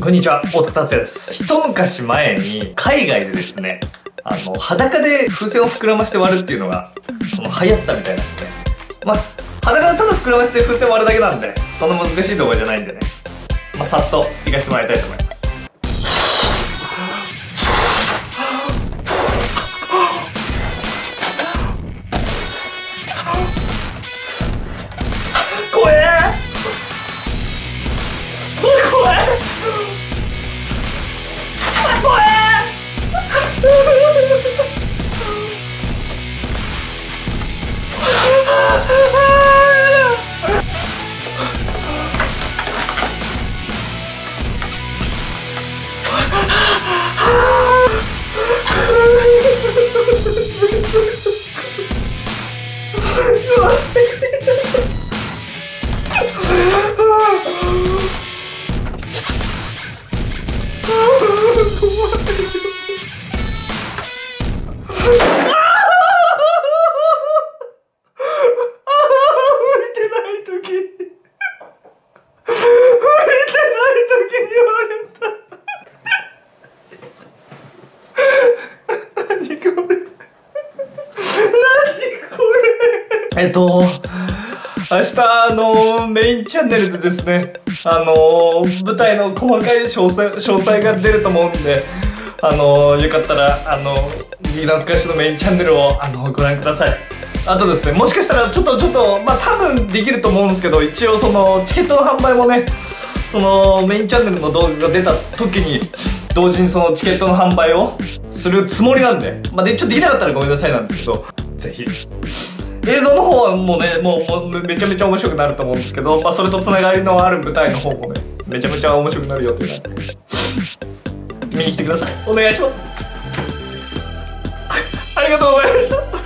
こんにちは、大塚達也です。一昔前に、海外でですね、あの、裸で風船を膨らまして割るっていうのが、その、流行ったみたいなんで、まあ、裸でただ膨らまして風船割るだけなんで、そんな難しい動画じゃないんでね、まあ、さっと行かせてもらいたいと思います。えっと明日あのメインチャンネルでですねあの舞台の細かい詳細詳細が出ると思うんであのよかったらあのビーナスカッシュのメインチャンネルをあのご覧ください。あとですねもしかしたらちょっとちょっとまあ多分できると思うんですけど一応そのチケットの販売もねそのメインチャンネルの動画が出た時に同時にそのチケットの販売をするつもりなんでまあでちょっとできなかったらごめんなさいなんですけどぜひ。映像の方はもうねもうもうめちゃめちゃ面白くなると思うんですけど、まあ、それとつながりのある舞台の方もねめちゃめちゃ面白くなる予定なんで見に来てください。お願いします。ありがとうございました